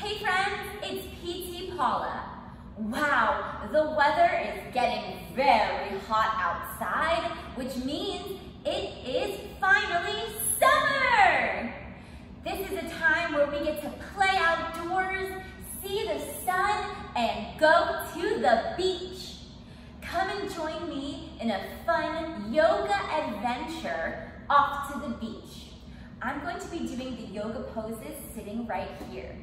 Hey friends, it's PT Paula. Wow, the weather is getting very hot outside, which means it is finally summer. This is a time where we get to play outdoors, see the sun, and go to the beach. Come and join me in a fun yoga adventure off to the beach. I'm going to be doing the yoga poses sitting right here.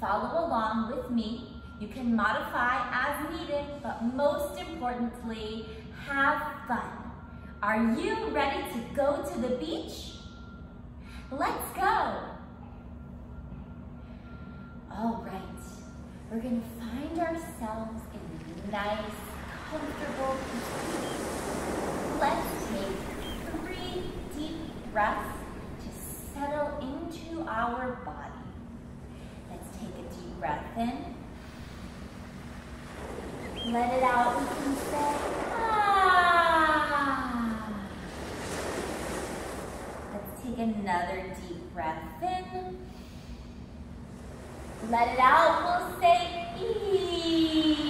Follow along with me. You can modify as needed, but most importantly, have fun. Are you ready to go to the beach? Let's go. All right, we're gonna find ourselves in a nice, comfortable position. Let's take three deep breaths to settle into our body. Take a deep breath in. Let it out. We can say, ah. Let's take another deep breath in. Let it out. We'll say, ee.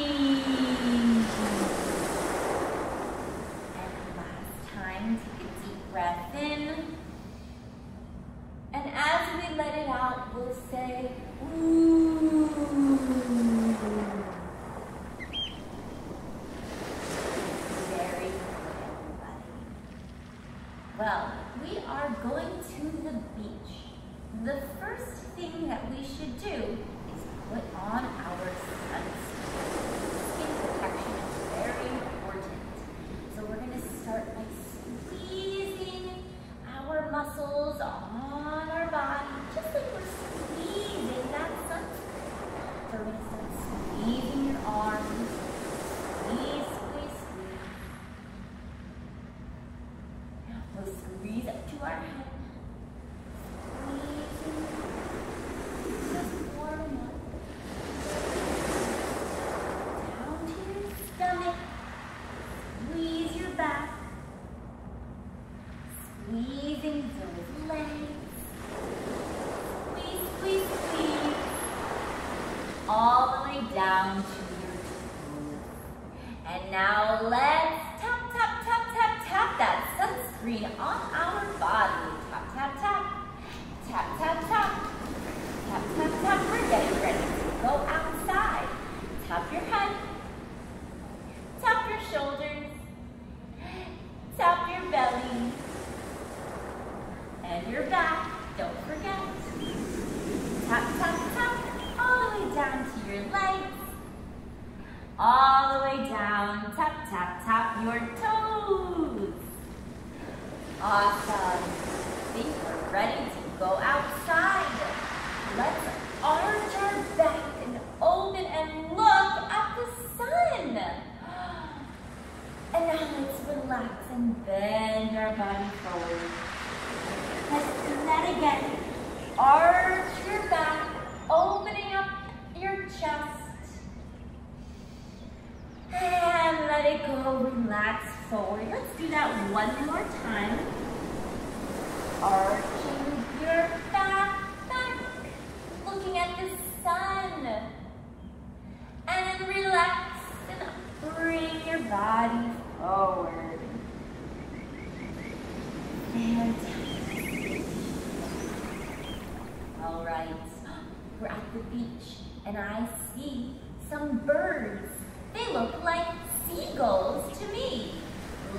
And last time, take a deep breath in. And as we let it out, we'll say, ooh. Very good, everybody. Well, we are going to the beach. The first thing that we should do is put on our sunscreen. Skin protection is very important. So we're going to start by squeezing our muscles on body, just like we're squeezing that sunscreen. So we're going to start squeezing your arms. Squeeze, squeeze, squeeze. Now we'll squeeze up to our head. Down to your. And now let's tap, tap, tap, tap, tap that sunscreen on our body. Tap, tap, tap. Tap, tap, tap. Tap, tap, tap. We're getting ready to go outside. Tap your head. Tap your shoulders. Tap your belly. And your back. Don't forget. Tap, tap, tap all the way down to your legs, all the down, tap, tap, tap your toes. Awesome. think we're ready to go outside. Let's arch our back and open and look at the sun. And now let's relax and bend our body forward. Let's do that again. Arch your back opening up your chest. And it go, relax forward. Let's do that one more time. Arching your back, back, looking at the sun. And then relax and bring your body forward. Fantastic. All right. We're at the beach and I see some birds. They look like seagulls to me.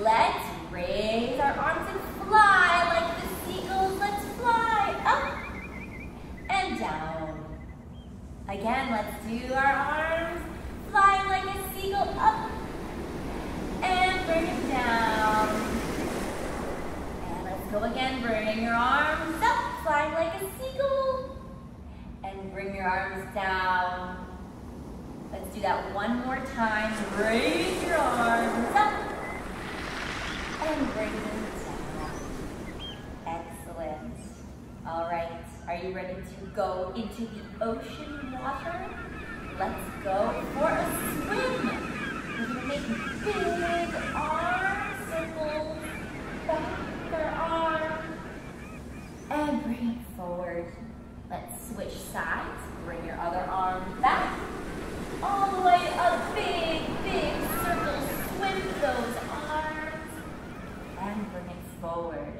Let's raise our arms and fly like the seagulls. Let's fly up and down. Again, let's do our arms flying like a seagull up and bring it down. And let's go again, bring your arms up, flying like a that one more time. Raise your arms up and bring them down. Excellent. All right, are you ready to go into the ocean water? Let's go for a swim. We're gonna make big arm circles back our arm and bring it forward. Let's switch sides. Bring your other arm all the way up. Big, big circles. Swim those arms. And bring it forward.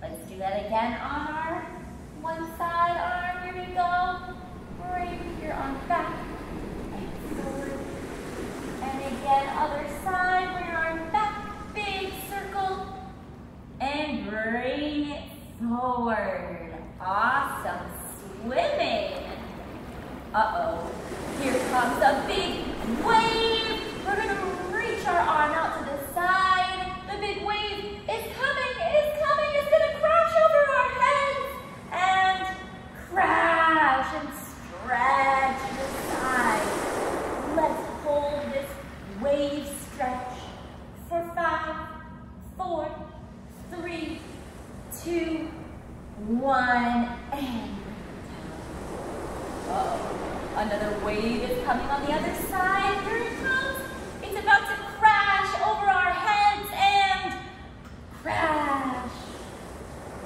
Let's do that again. Arm. One side arm. Here we go. Bring your arm back and forward. And again, other side. Bring your arm back. Big circle. And bring it forward. Awesome. Swimming. Uh-oh. Another wave is coming on the other side. Here it comes. It's about to crash over our heads and crash.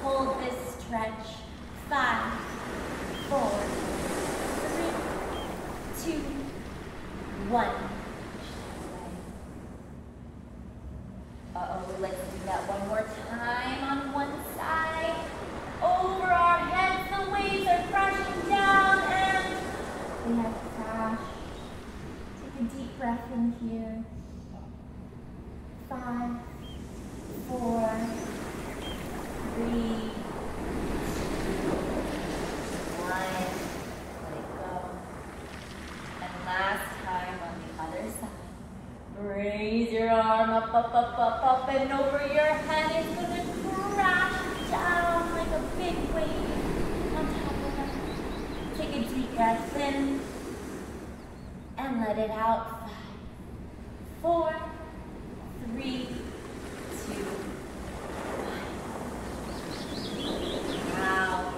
Hold this stretch. Five, four, three, two, one. Uh-oh, let's do that one more time on one side. Over our heads, the waves are crashing down and we have crash. Take a deep breath in here. Five, four, three, one. Let it go. And last time on the other side. Raise your arm up, up, up, up, up, and over your head. It's going to crash down like a big wave on top of. Take a deep breath in and let it out. Four, three, two, one. Wow,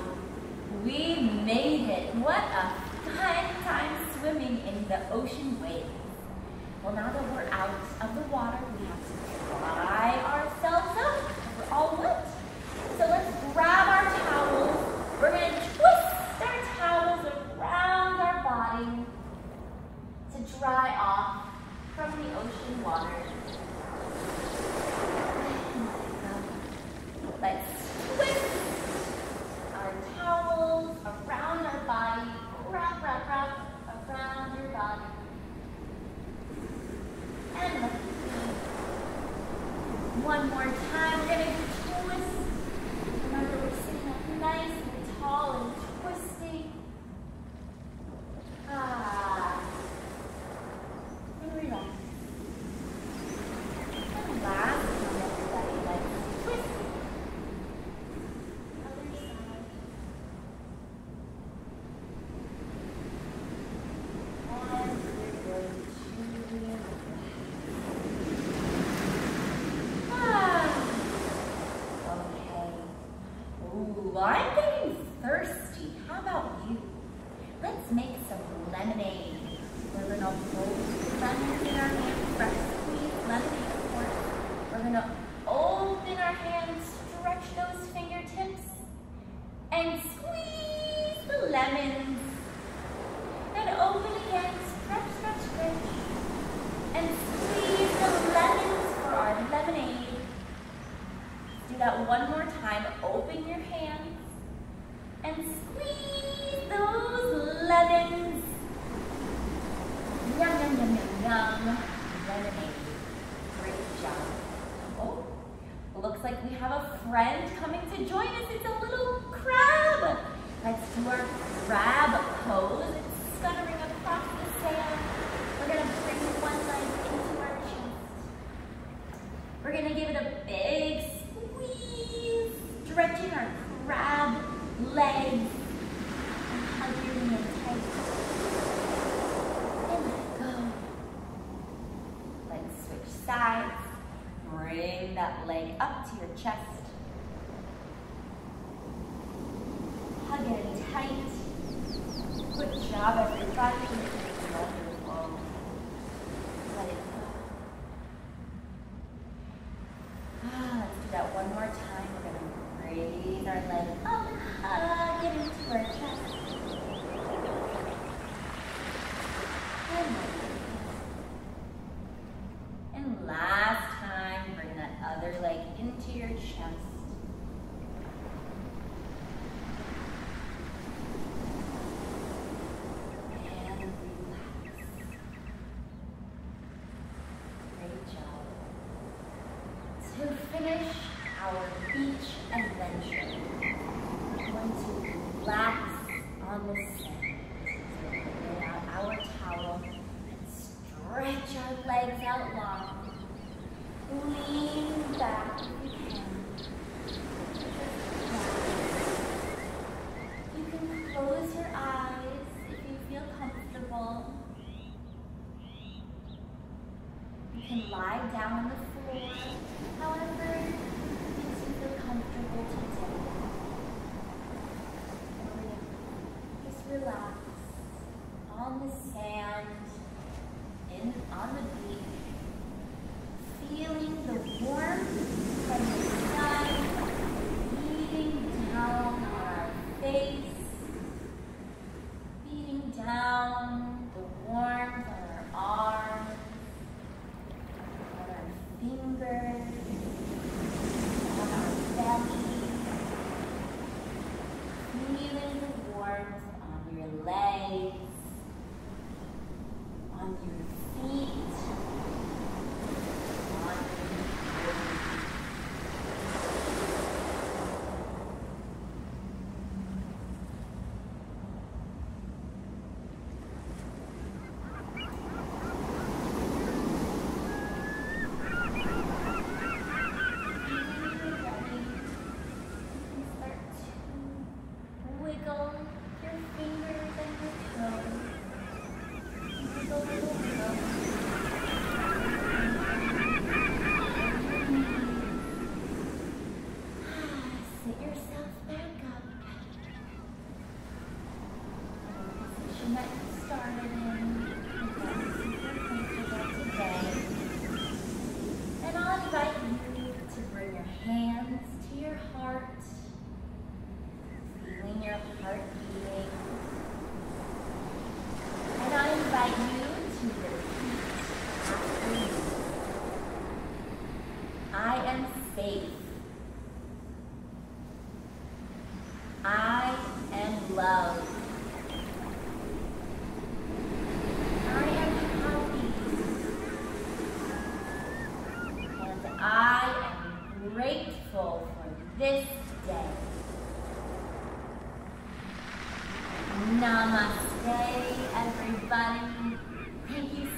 we made it. What a fun time swimming in the ocean waves. Well, now that we're out of the water, we have to dry ourselves up. We're all wet. So let's grab our towels. We're going to twist our towels around our body to dry off from the ocean water. Let's twist our towels around our body. Wrap, wrap, wrap around your body. And let's One more time, we're gonna twist. Remember, we're sitting up nice and tall and twisting. Ah. And relax. And last one, everybody, let's twist. Other side. And we're going to Ah. Okay. Ooh, I'm getting thirsty. How about you? Let's make some lemonade. We're gonna hold lemons in our hands, fresh squeezed lemonade, of course. We're gonna open our hands, stretch those fingertips, and squeeze the lemons. Then open again, stretch, stretch, stretch, and squeeze the lemons for our lemonade. Do that one more time. Open your hands and Yum. Lemonade. Great job. Oh, looks like we have a friend coming to join us. It's a little crab. Let's do our crab pose. It's scuttering across the sand. We're gonna bring one leg into our chest. We're gonna give it a big squeeze, stretching our crab legs and hugging them tight. And let go. Let's switch sides. Bring that leg up to your chest. Hug it tight. Good job, everybody. Let it go. Ah, let's do that one more time. We're gonna raise our leg up hug it into our chest let it go. And last time, bring that other leg into your chest. Finish our beach adventure, we're going to relax on the sand. So lay out our towel and stretch our legs out long. Lean back if you can. You can close your eyes if you feel comfortable. You can lie down on the floor, however makes you feel comfortable today. Just relax on the sand, in on the beach, feeling the warmth from the sun beating down on our face, beating down the warmth on our arms, on our fingers, on our belly, feeling the warmth on your legs, on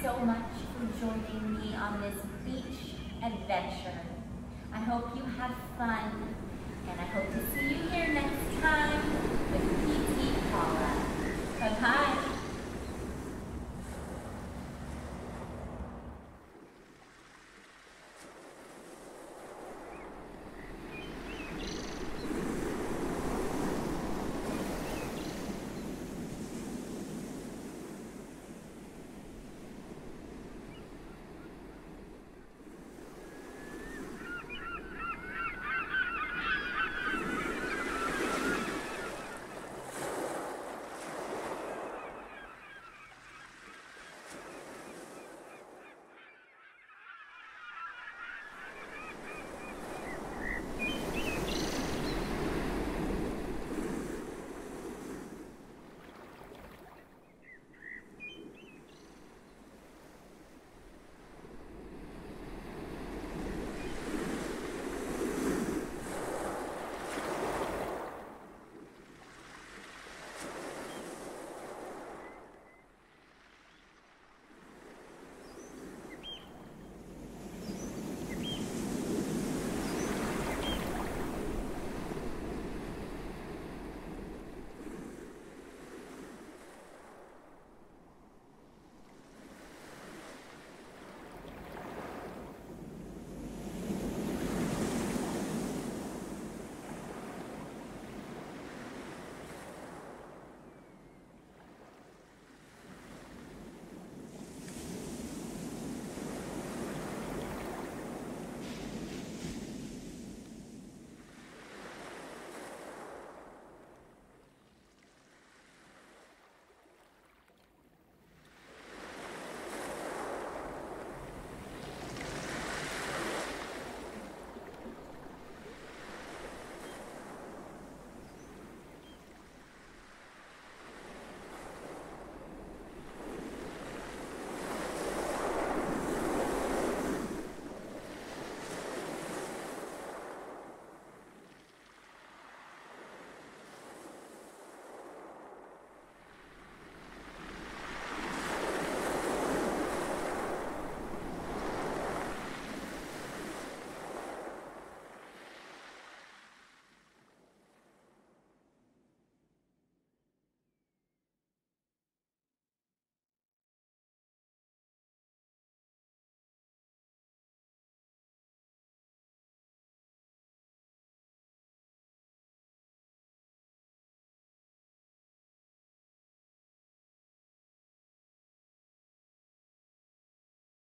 so much for joining me on this beach adventure. I hope you have fun, and I hope to see you here next time with PT Paula. Bye-bye.